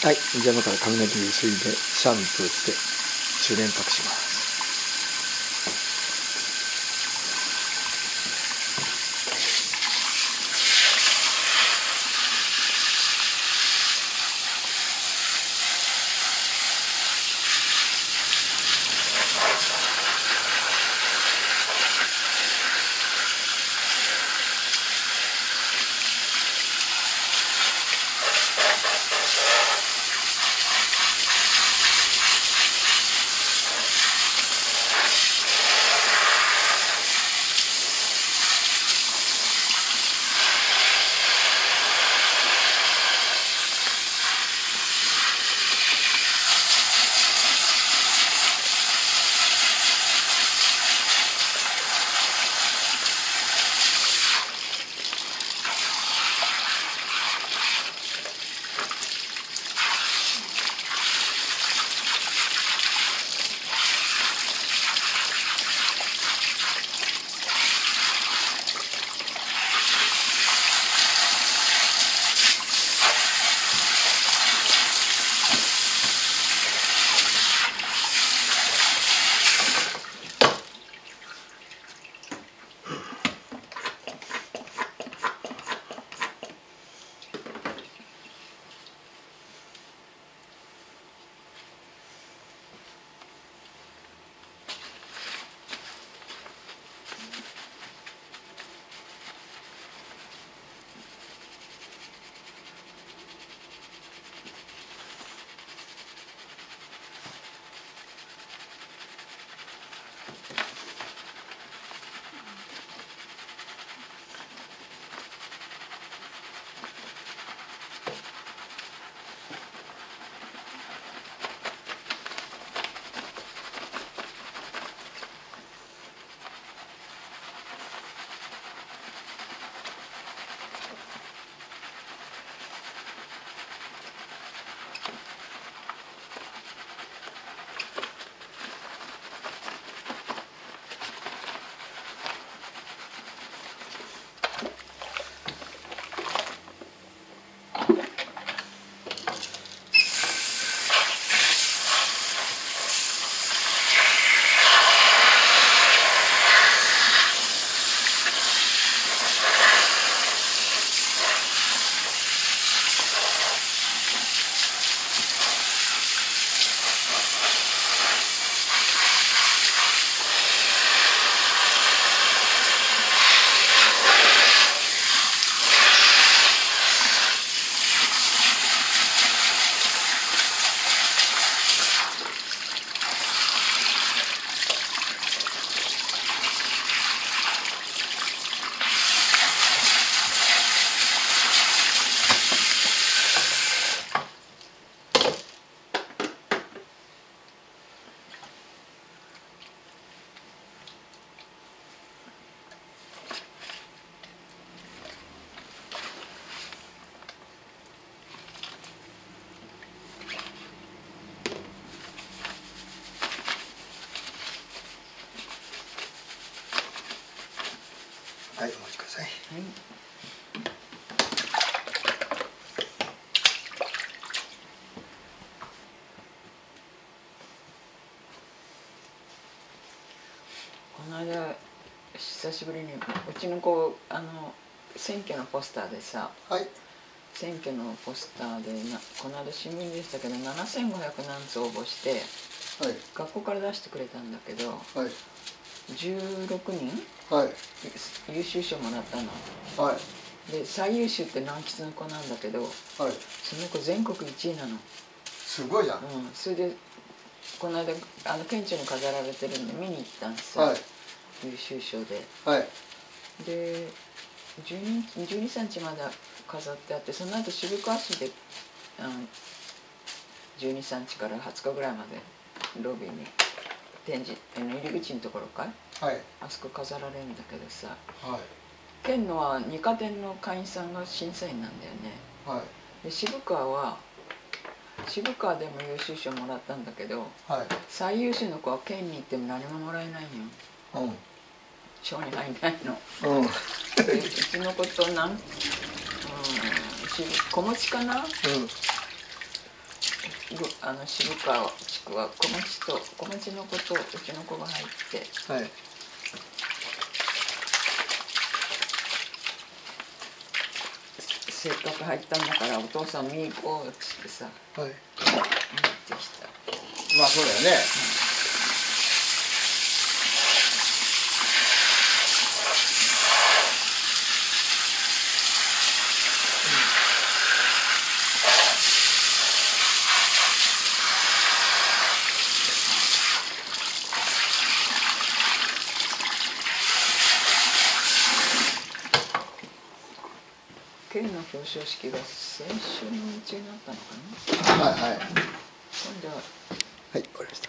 はい。じゃあ今から髪の毛ゆすいでシャンプーして中連泊します。はいお待ちください。この間久しぶりにうちの子あの選挙のポスターでさはい。選挙のポスターでなこの間新聞でしたけど7500何通応募してはい。学校から出してくれたんだけどはい16人はい。優秀賞もらったの。はい。で最優秀って南吉の子なんだけどはい。その子全国1位なの、すごいじゃん。うん、それでこの間あの県庁に飾られてるんで見に行ったんですよ、はい。優秀賞で。はい。で12 12日まで飾ってあってその後渋川市であの12日から20日ぐらいまでロビーに展示あの入り口のところかい？はい。あそこ飾られるんだけどさ。はい。県のは二課店の会員さんが審査員なんだよね。はい。で渋川は渋川でも優秀賞もらったんだけどはい。最優秀の子は県に行っても何ももらえないのよ。うん。賞に入んないの。うん。でうちの子となん、うん、し子持ちかな？ぐあの渋川地区は小町と小町の子とうちの子が入って。はい。せっかく入ったんだからお父さん見に行こうっつってさはい。行ってきた。まあそうだよね県の表彰式が先週のうちになったのかな。はいはい。今度は。はい終わりました